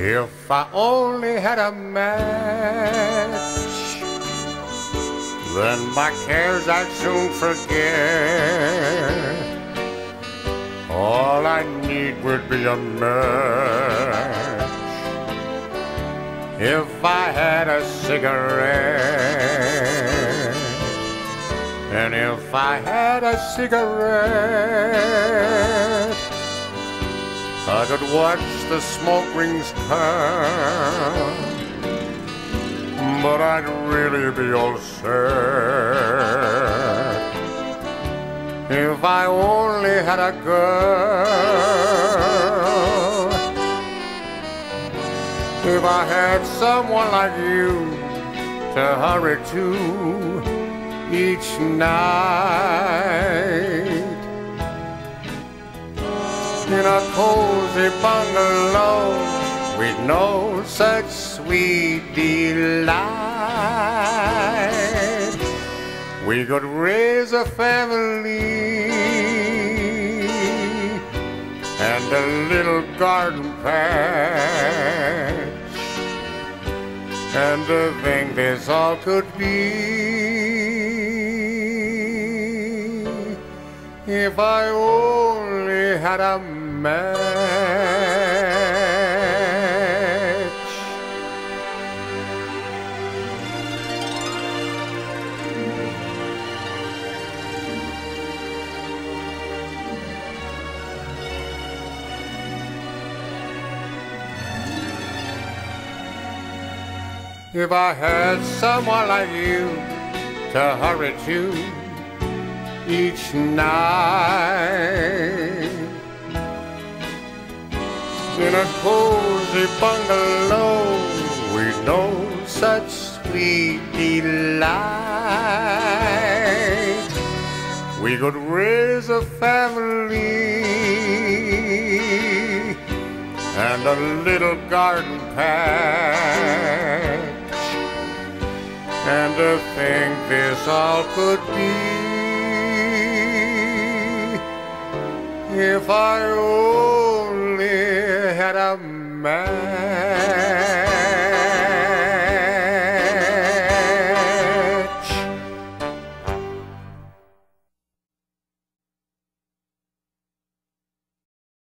If I only had a match, then my cares I'd soon forget. All I need would be a match. If I had a cigarette, and if I had a cigarette, I could watch the smoke rings come, but I'd really be all sad if I only had a girl. If I had someone like you to hurry to each night in a cozy bungalow with no such sweet delight. We could raise a family and a little garden patch. And to think this all could be if I had a match. If I had someone like you to hurry to each night a cozy bungalow with no such sweet delight, we could raise a family and a little garden patch. And to think this all could be if I only had a man.